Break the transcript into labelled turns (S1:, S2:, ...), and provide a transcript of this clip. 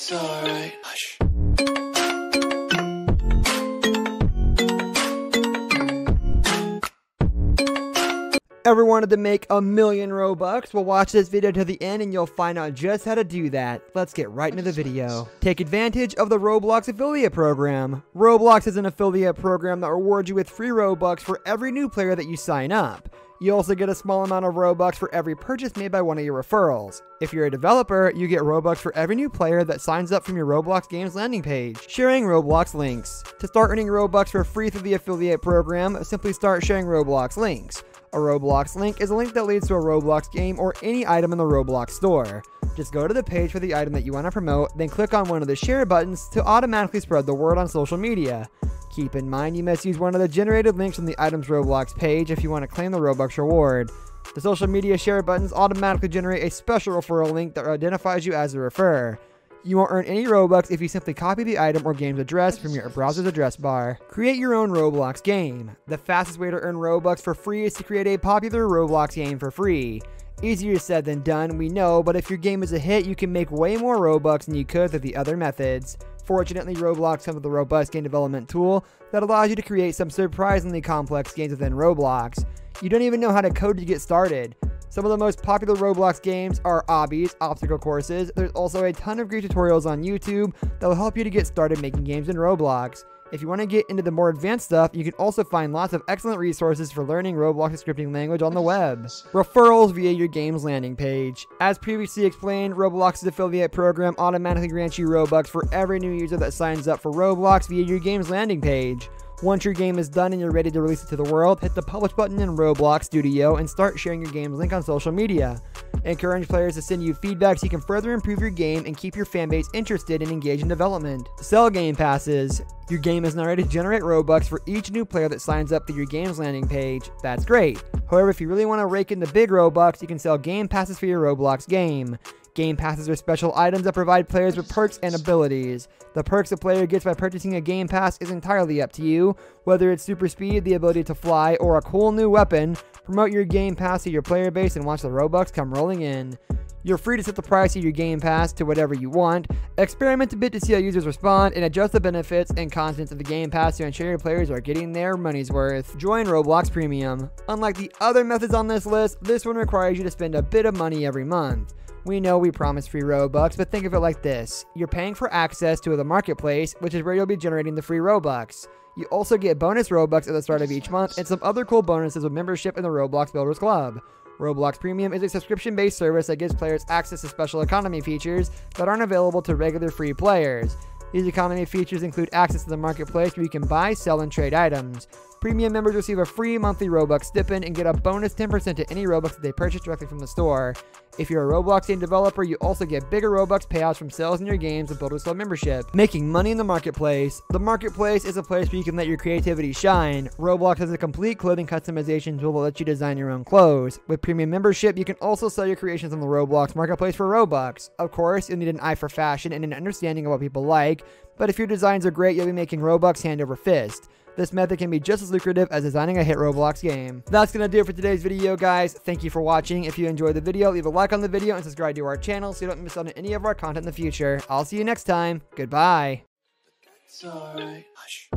S1: It's alright. Hush.
S2: Ever wanted to make a million Robux? Well, watch this video to the end and you'll find out just how to do that. Let's get right into the video. Take advantage of the Roblox affiliate program. Roblox is an affiliate program that rewards you with free Robux for every new player that you sign up. You also get a small amount of Robux for every purchase made by one of your referrals. If you're a developer, you get Robux for every new player that signs up from your Roblox Games landing page. Sharing Roblox links. To start earning Robux for free through the affiliate program, simply start sharing Roblox links. A Roblox link is a link that leads to a Roblox game or any item in the Roblox store. Just go to the page for the item that you want to promote, then click on one of the share buttons to automatically spread the word on social media. Keep in mind you must use one of the generated links from the item's Roblox page if you want to claim the Robux reward. The social media share buttons automatically generate a special referral link that identifies you as a referrer. You won't earn any Robux if you simply copy the item or game's address from your browser's address bar. Create your own Roblox game. The fastest way to earn Robux for free is to create a popular Roblox game for free. Easier said than done, we know, but if your game is a hit, you can make way more Robux than you could through the other methods. Fortunately, Roblox comes with a robust game development tool that allows you to create some surprisingly complex games within Roblox. You don't even know how to code to get started. Some of the most popular Roblox games are obbies, obstacle courses. There's also a ton of great tutorials on YouTube that will help you to get started making games in Roblox. If you want to get into the more advanced stuff, you can also find lots of excellent resources for learning Roblox's scripting language on the web. Referrals via your game's landing page. As previously explained, Roblox's affiliate program automatically grants you Robux for every new user that signs up for Roblox via your game's landing page. Once your game is done and you're ready to release it to the world, hit the publish button in Roblox Studio and start sharing your game's link on social media. Encourage players to send you feedback so you can further improve your game and keep your fanbase interested and engaged in development. Sell game passes. Your game is now ready to generate Robux for each new player that signs up through your game's landing page. That's great. However, if you really want to rake in the big Robux, you can sell game passes for your Roblox game. Game passes are special items that provide players with perks and abilities. The perks a player gets by purchasing a game pass is entirely up to you, whether it's super speed, the ability to fly, or a cool new weapon. Promote your game pass to your player base and watch the Robux come rolling in. You're free to set the price of your Game Pass to whatever you want, experiment a bit to see how users respond, and adjust the benefits and contents of the Game Pass to ensure your players are getting their money's worth. Join Roblox Premium. Unlike the other methods on this list, this one requires you to spend a bit of money every month. We know we promise free Robux, but think of it like this. You're paying for access to the marketplace, which is where you'll be generating the free Robux. You also get bonus Robux at the start of each month and some other cool bonuses with membership in the Roblox Builders Club. Roblox Premium is a subscription based service that gives players access to special economy features that aren't available to regular free players. These economy features include access to the marketplace where you can buy, sell, and trade items. Premium members receive a free monthly Robux stipend and get a bonus 10% to any Robux that they purchase directly from the store. If you're a Roblox game developer, you also get bigger Robux payouts from sales in your games with Builders Club membership. Making money in the marketplace. The marketplace is a place where you can let your creativity shine. Roblox has a complete clothing customization tool that lets you design your own clothes. With premium membership, you can also sell your creations on the Roblox marketplace for Robux. Of course, you'll need an eye for fashion and an understanding of what people like, but if your designs are great, you'll be making Robux hand over fist. This method can be just as lucrative as designing a hit Roblox game. That's going to do it for today's video, guys. Thank you for watching. If you enjoyed the video, leave a like on the video and subscribe to our channel so you don't miss out on any of our content in the future. I'll see you next time. Goodbye.
S1: It's alright. Hush.